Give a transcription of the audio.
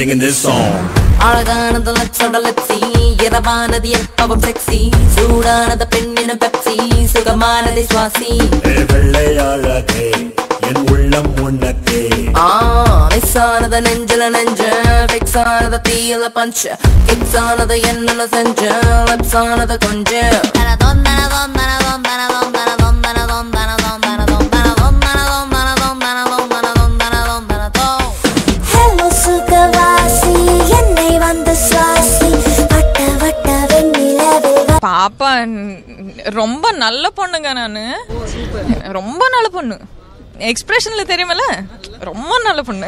singing this song. அழகானது லட்சோட லட்சி இரவானது எப்பவும் sexy சூடானது பெண்ணினும் Pepsi சுகமானதை சுவாசி. ஏ வெள்ளை அழகே என் உள்ளம் உனக்கே. ஆ மிஸ் ஆனது நெஞ்சில நெஞ்ச ஃபிக்ஸ் ஆனது தீயில பஞ்ச. கிக்ஸ் ஆனது என்னென்ன செஞ்ச லிப்ஸ் ஆனது கொஞ்சம் பாப்பா ரொம்ப நல்ல பொண்ணுங்க நானு. ரொம்ப நல்ல பொண்ணு. எக்ஸ்பிரஷன்ல தெரியுமல ரொம்ப நல்ல பொண்ணு.